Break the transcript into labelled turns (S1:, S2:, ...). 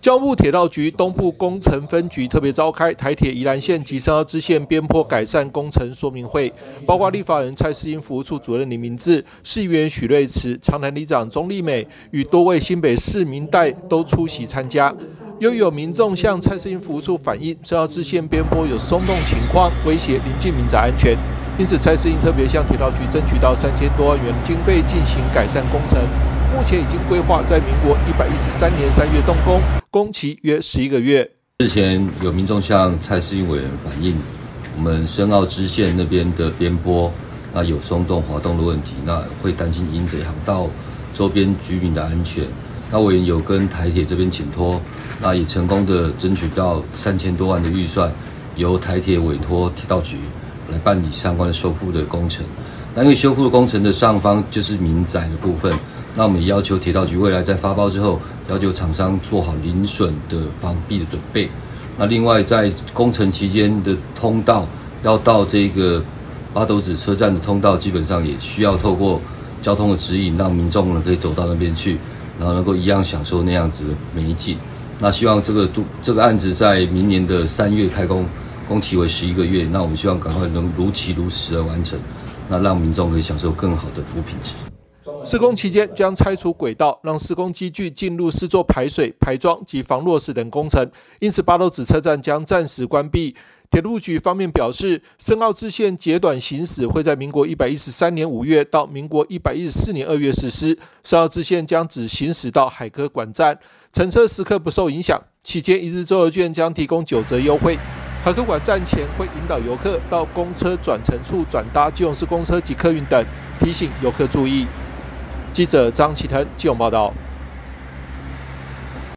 S1: 交部铁道局东部工程分局特别召开台铁宜兰线及深澳支线边坡改善工程说明会，包括立法人蔡世英服务处主任李明志、市议员许瑞慈、长南里长钟丽美与多位新北市民代都出席参加。又有民众向蔡世英服务处反映，深澳支线边坡有松动情况，威胁临近民宅安全，因此蔡世英特别向铁道局争取到三千多万元经费进行改善工程。目前已经规划在民国一百一十三年三月动工，工期约十一个月。
S2: 之前有民众向蔡世英委员反映，我们深澳支线那边的边坡那有松动滑动的问题，那会担心影响到周边居民的安全。那委员有跟台铁这边请托，那也成功的争取到三千多万的预算，由台铁委托铁道局来办理相关的修复的工程。那因为修复的工程的上方就是民宅的部分。那我们也要求铁道局未来在发包之后，要求厂商做好零损的防避的准备。那另外在工程期间的通道，要到这个八斗子车站的通道，基本上也需要透过交通的指引，让民众呢可以走到那边去，然后能够一样享受那样子的美景。那希望这个都这个案子在明年的三月开工，工期为十一个月。那我们希望赶快能如期如实的完成，那让民众可以享受更好的服务品质。
S1: 施工期间将拆除轨道，让施工机具进入施作排水、排桩及防落石等工程，因此八斗子车站将暂时关闭。铁路局方面表示，深澳支线截短行驶会在民国一百一十三年五月到民国一百一十四年二月实施。深澳支线将只行驶到海科馆站，乘车时刻不受影响。期间一日周游券将提供九折优惠。海科馆站前会引导游客到公车转乘处转搭机动式公车及客运等，提醒游客注意。记者张启腾，记勇报道。